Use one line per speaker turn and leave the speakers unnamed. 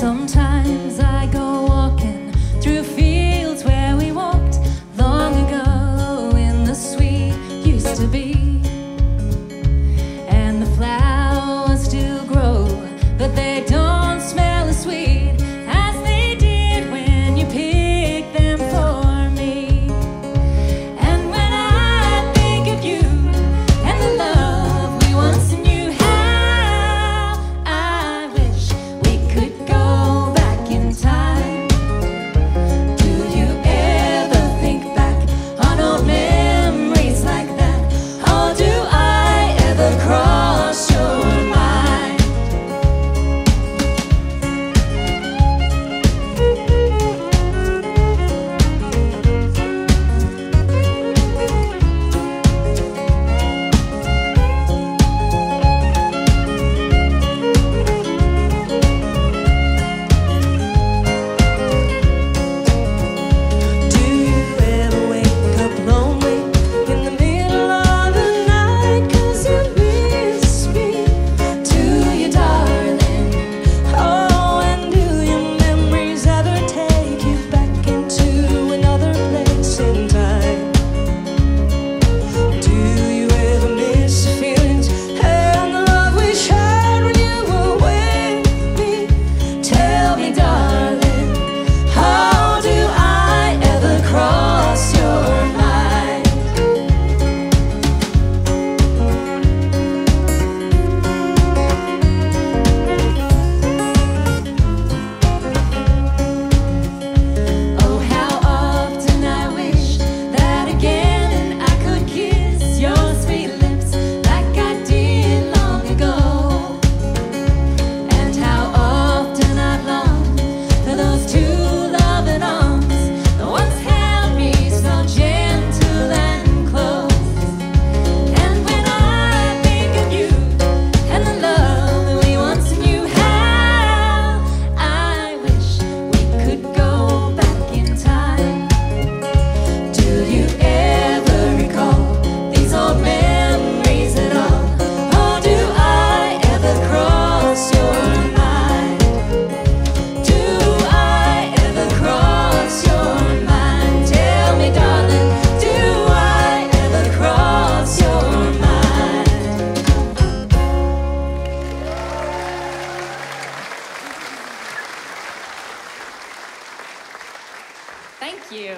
Sometimes I the cross.
Thank you.